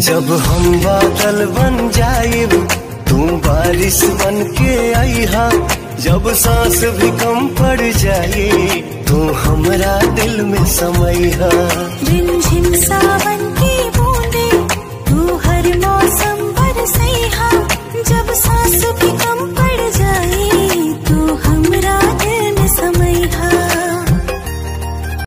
जब हम बादल बन जाए, तू बारिश बन के आई, हा। जब सांस भी कम पड़ जाए, तू हमारा दिल में समय, हा। सावन की बूंदे, तू हर मौसम